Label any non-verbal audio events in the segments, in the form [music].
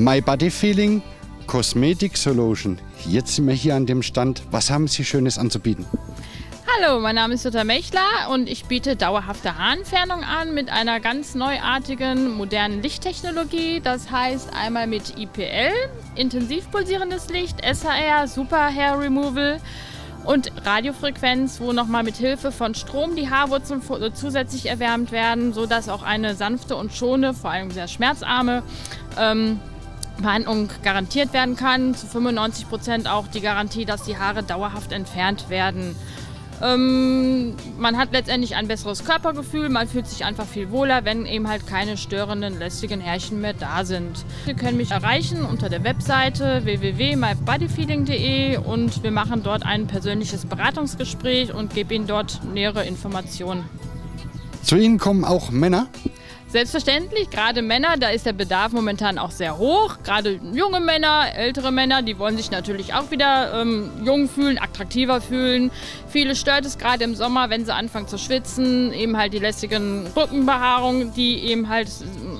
My Body Feeling Cosmetic Solution. Jetzt sind wir hier an dem Stand. Was haben Sie Schönes anzubieten? Hallo, mein Name ist Jutta Mechler und ich biete dauerhafte Haarentfernung an mit einer ganz neuartigen, modernen Lichttechnologie. Das heißt einmal mit IPL, intensiv pulsierendes Licht, SHR, Super Hair Removal und Radiofrequenz, wo nochmal mit Hilfe von Strom die Haarwurzeln zusätzlich erwärmt werden, sodass auch eine sanfte und schone, vor allem sehr schmerzarme ähm, Behandlung garantiert werden kann. Zu 95 Prozent auch die Garantie, dass die Haare dauerhaft entfernt werden. Ähm, man hat letztendlich ein besseres Körpergefühl, man fühlt sich einfach viel wohler, wenn eben halt keine störenden, lästigen Härchen mehr da sind. Sie können mich erreichen unter der Webseite www.mybodyfeeling.de und wir machen dort ein persönliches Beratungsgespräch und geben Ihnen dort nähere Informationen. Zu Ihnen kommen auch Männer? Selbstverständlich, gerade Männer, da ist der Bedarf momentan auch sehr hoch. Gerade junge Männer, ältere Männer, die wollen sich natürlich auch wieder ähm, jung fühlen, attraktiver fühlen. Viele stört es gerade im Sommer, wenn sie anfangen zu schwitzen, eben halt die lästigen Rückenbehaarung, die eben halt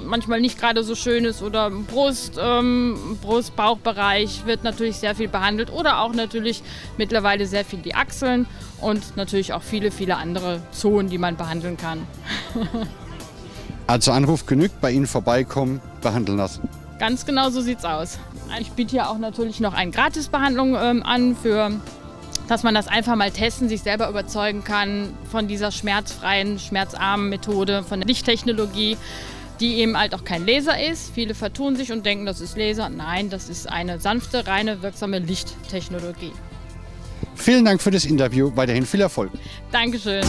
manchmal nicht gerade so schön ist oder Brust, ähm, Brust, Bauchbereich wird natürlich sehr viel behandelt oder auch natürlich mittlerweile sehr viel die Achseln und natürlich auch viele, viele andere Zonen, die man behandeln kann. [laughs] Also Anruf genügt, bei Ihnen vorbeikommen, behandeln lassen. Ganz genau so sieht's aus. Ich biete ja auch natürlich noch eine Gratisbehandlung ähm, an, für, dass man das einfach mal testen, sich selber überzeugen kann von dieser schmerzfreien, schmerzarmen Methode, von der Lichttechnologie, die eben halt auch kein Laser ist. Viele vertun sich und denken, das ist Laser. Nein, das ist eine sanfte, reine, wirksame Lichttechnologie. Vielen Dank für das Interview. Weiterhin viel Erfolg. Dankeschön.